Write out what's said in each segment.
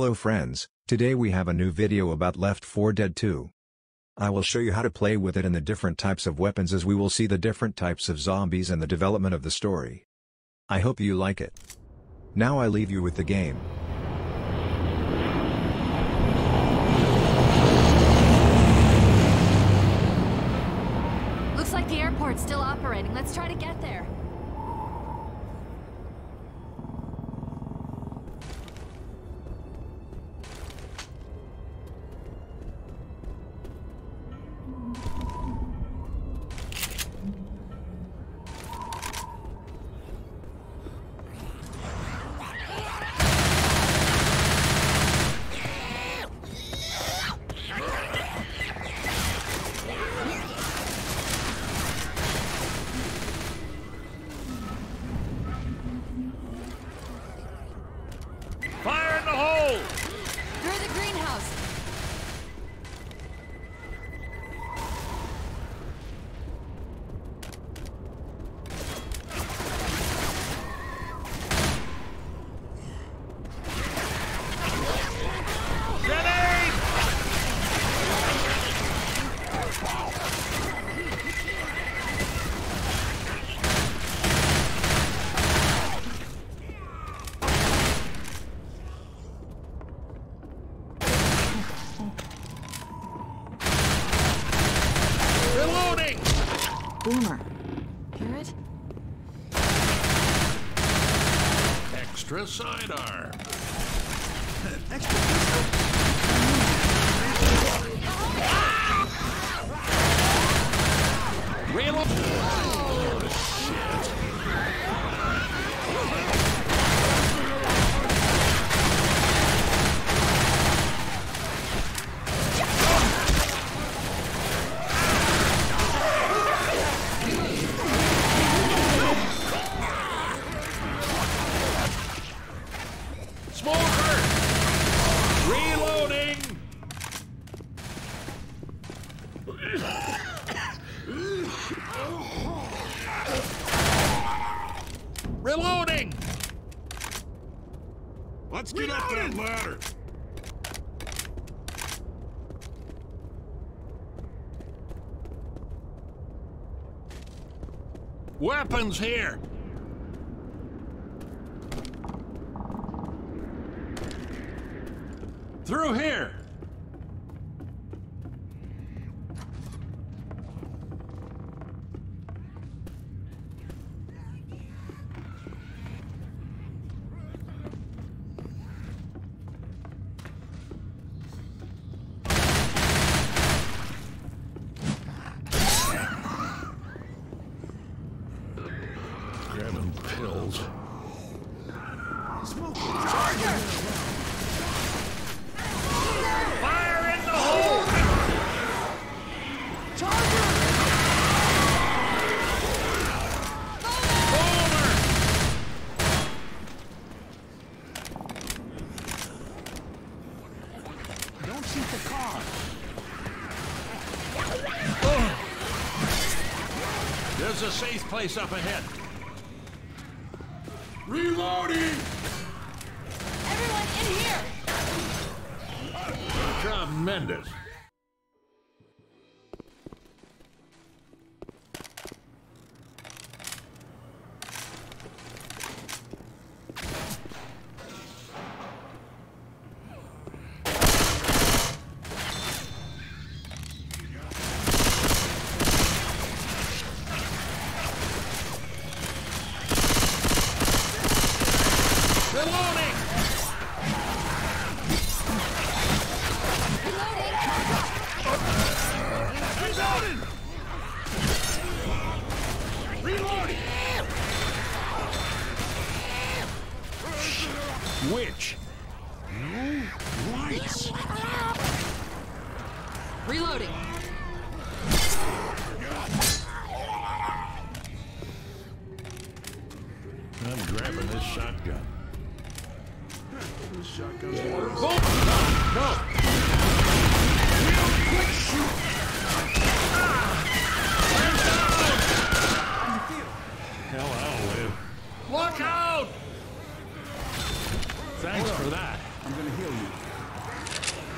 Hello friends, today we have a new video about Left 4 Dead 2. I will show you how to play with it and the different types of weapons as we will see the different types of zombies and the development of the story. I hope you like it. Now I leave you with the game. Looks like the airport's still operating. Let's try to get there. Extra sidearm. Reload! Smoker! Reloading! Reloading! Let's get up that ladder. Weapons here! A safe place up ahead.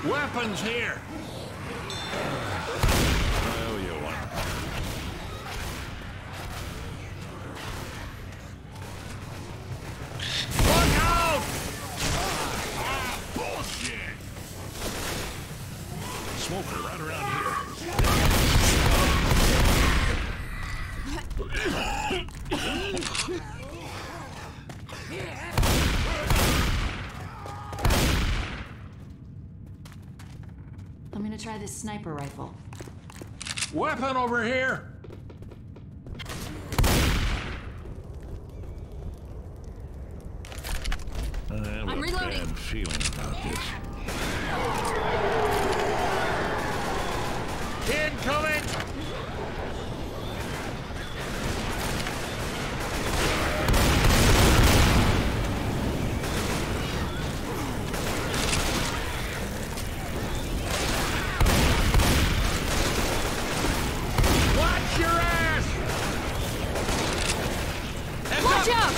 Weapons here! Sniper rifle. Weapon over here! I have I'm a reloading. bad feeling about this. Incoming! Watch your ass! Heads Watch up! out!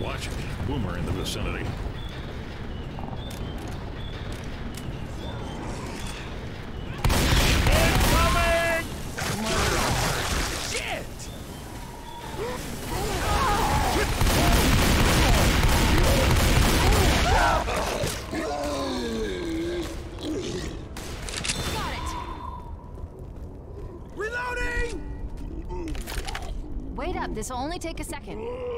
Watch it. Boomer in the vicinity. Incoming! Shit! Got it! Reloading! Wait up, this'll only take a second.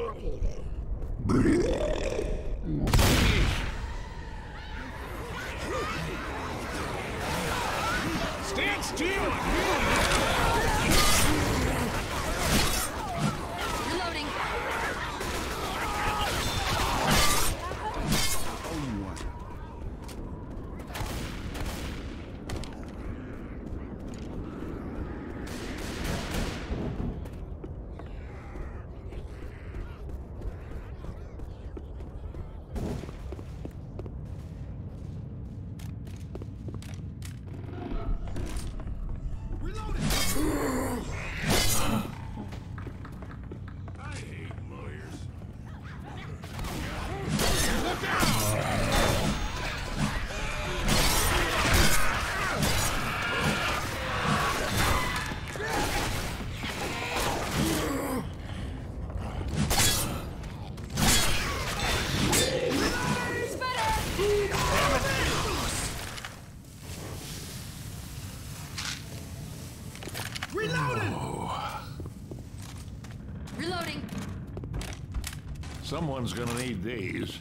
Someone's gonna need these.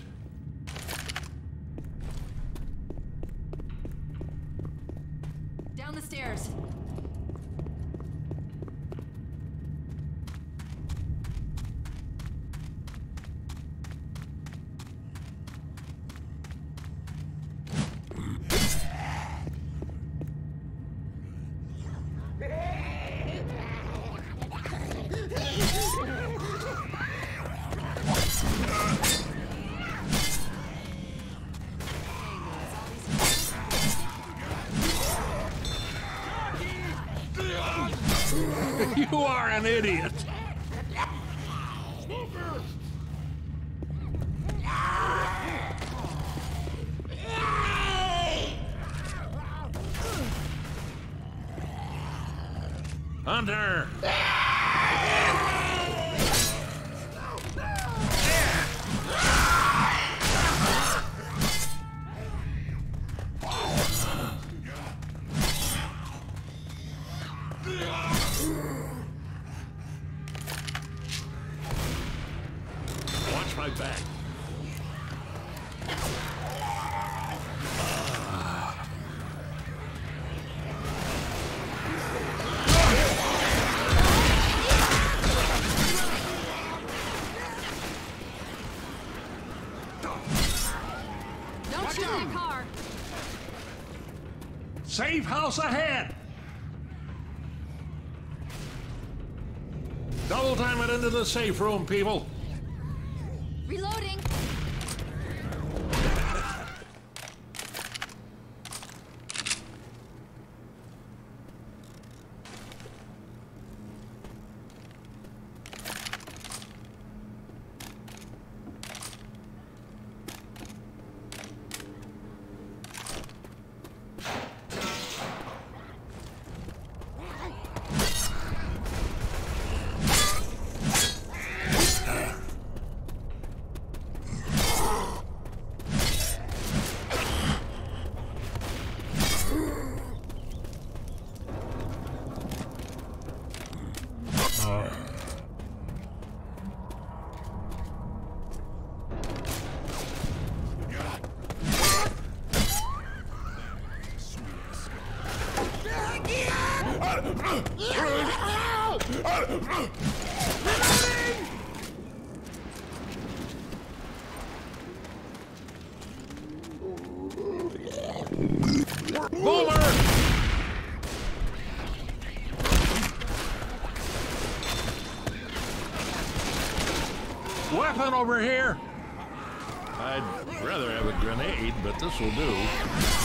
Down the stairs. My back. Don't shoot that car. Safe house ahead! Double time it into the safe room, people. over here. I'd rather have a grenade, but this will do.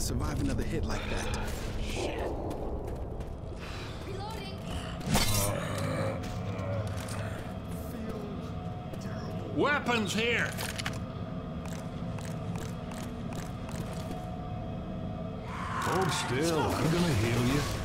gonna survive another hit like that. Weapons here! Hold still, I'm gonna heal you.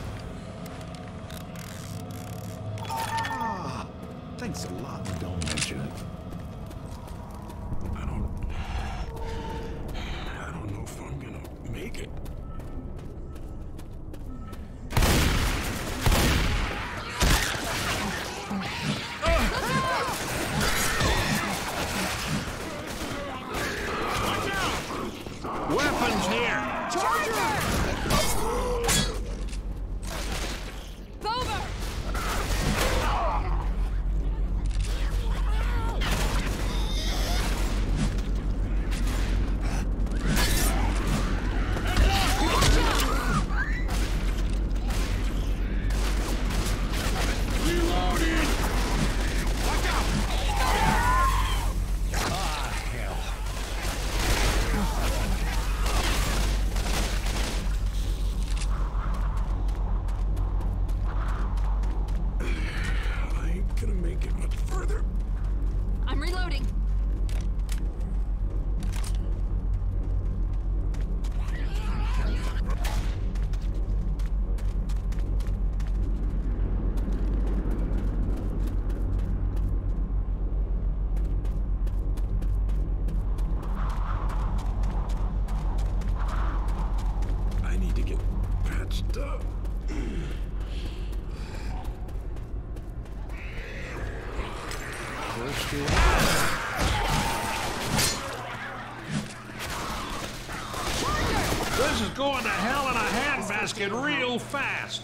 This is going to hell in a handbasket real fast.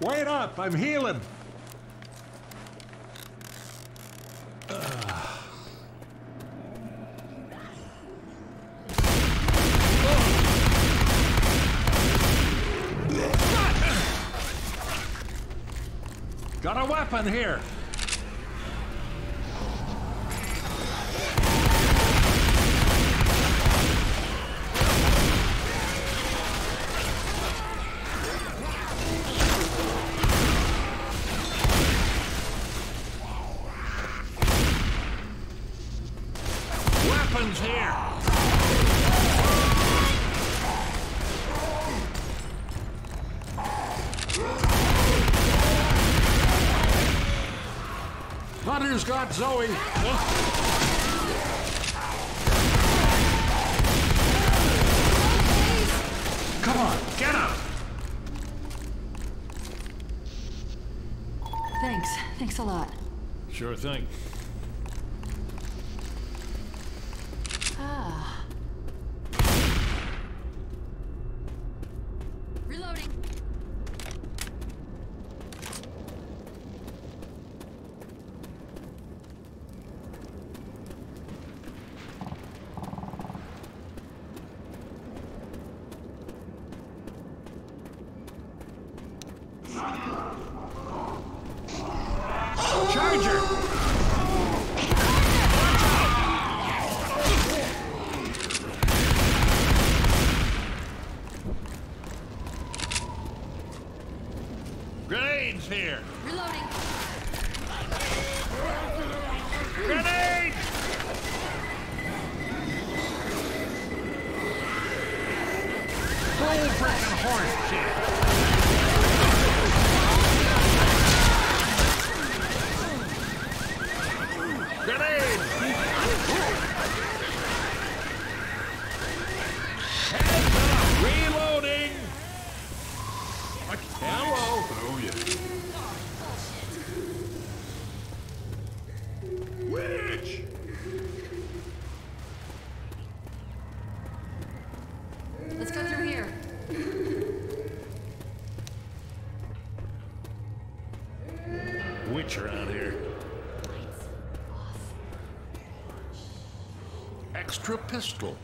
Wait up, I'm healing. Got a weapon here. Hunter's Zoey. Come on, get up. Thanks. Thanks a lot. Sure thing. Ah. Reloading. Charger! Grenades here! Reloading. Grenade! Bull frickin' horse shit! Grenade! Heads up! Reloading! Hello! Oh, yeah. Witch! Let's go through here. Witch around here. Extra pistol.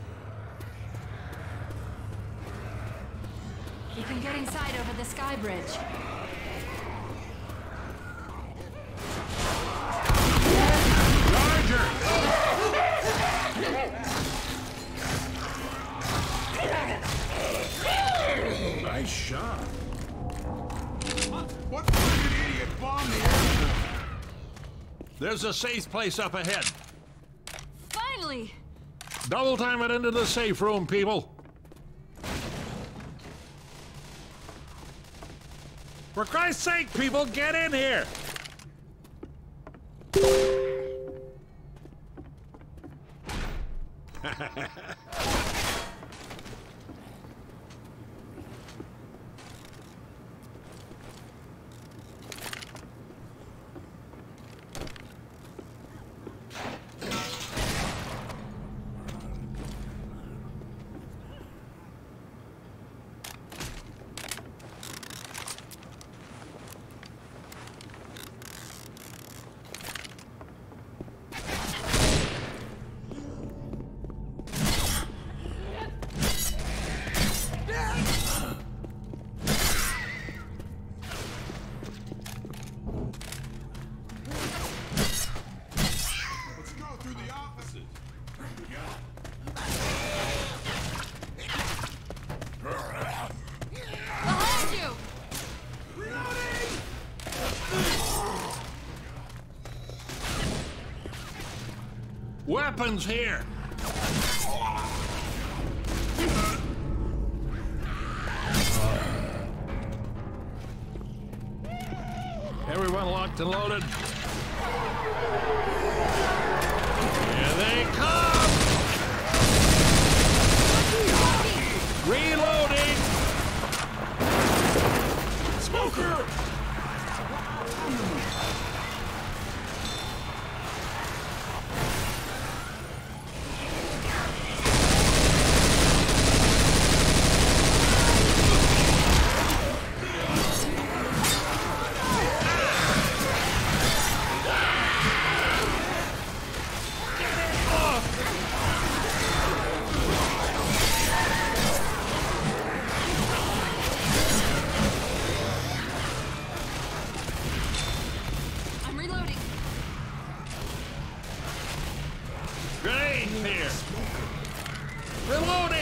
You can get inside over the sky bridge. Nice shot. What fucking idiot bombed the airport? There's a safe place up ahead. Finally! Double time it into the safe room, people. For Christ's sake, people, get in here! Weapons here! Everyone locked and loaded? Here. Reloading!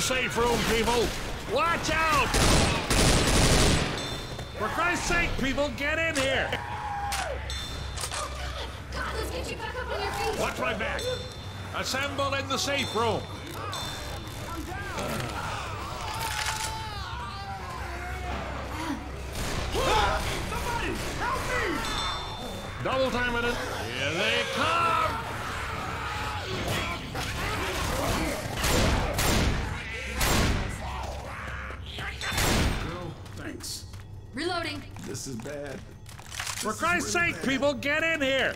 Safe room, people! Watch out! For Christ's sake, people, get in here! Come on, let's get you back up on your feet. Watch my back! Assemble in the safe room! Double timing it! Here they come! Reloading. This is bad. For Christ's sake, people, get in here!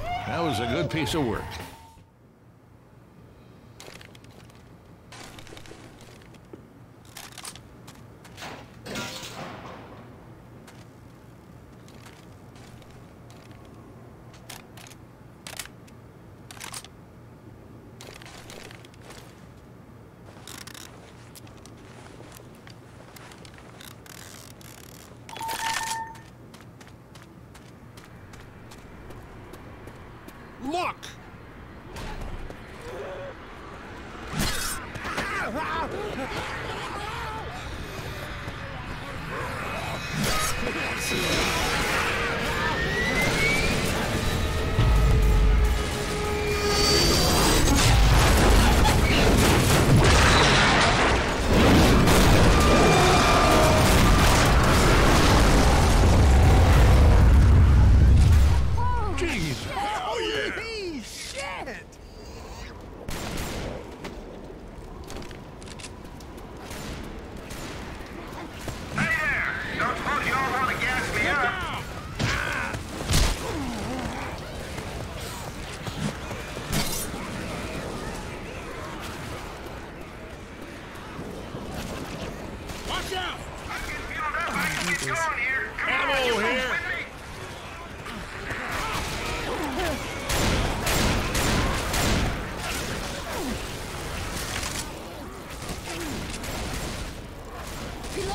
That was a good piece of work. With me?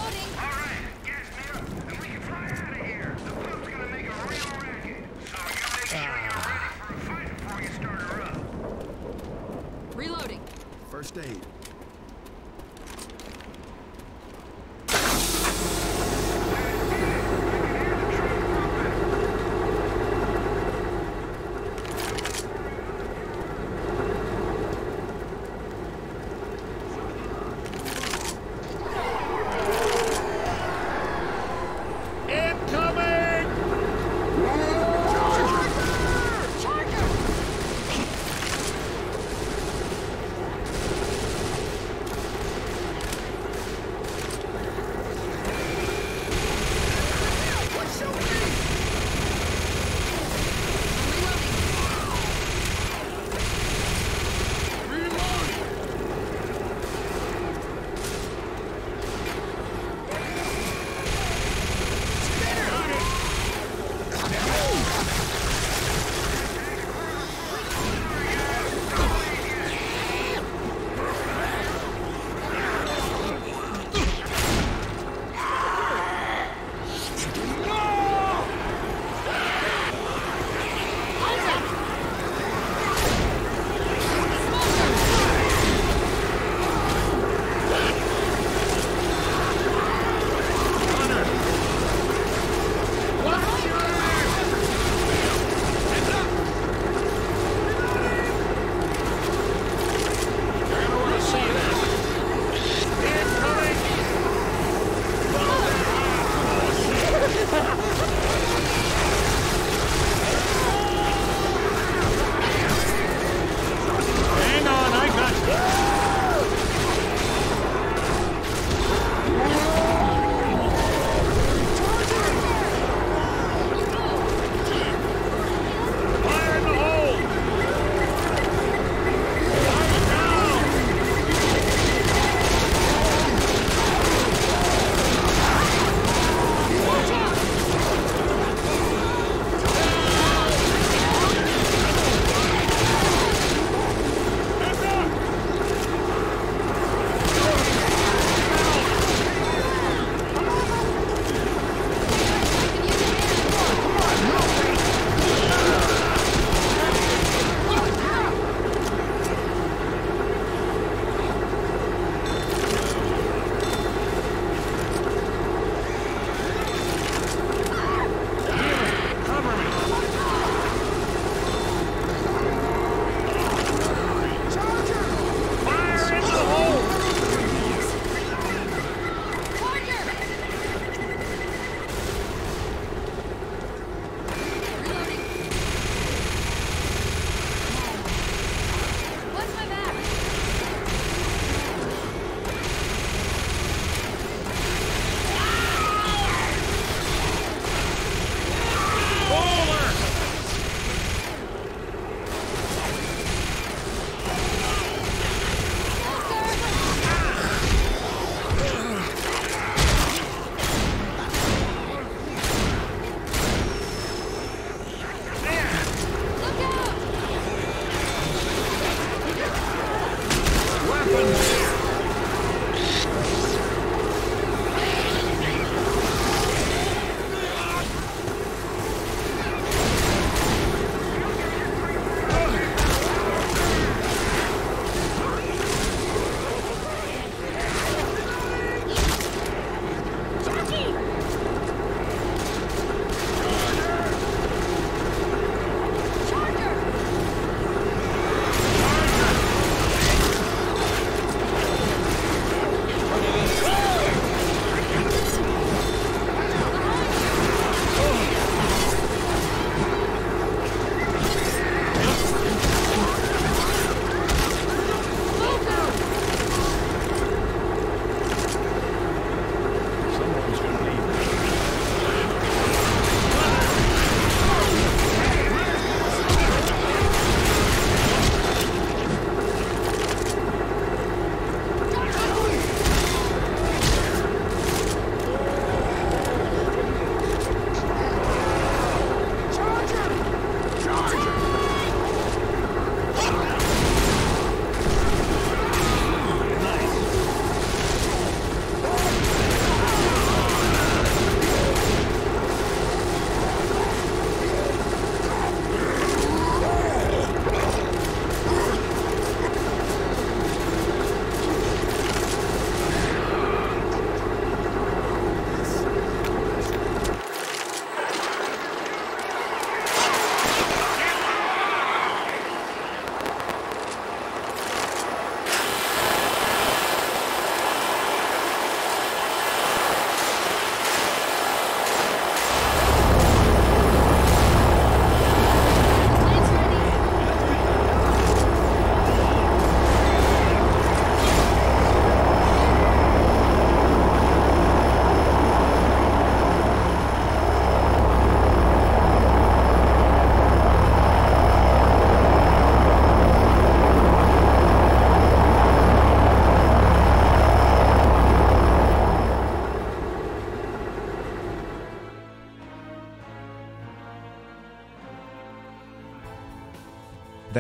Reloading.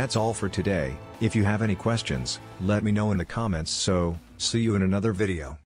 That's all for today, if you have any questions, let me know in the comments so, see you in another video.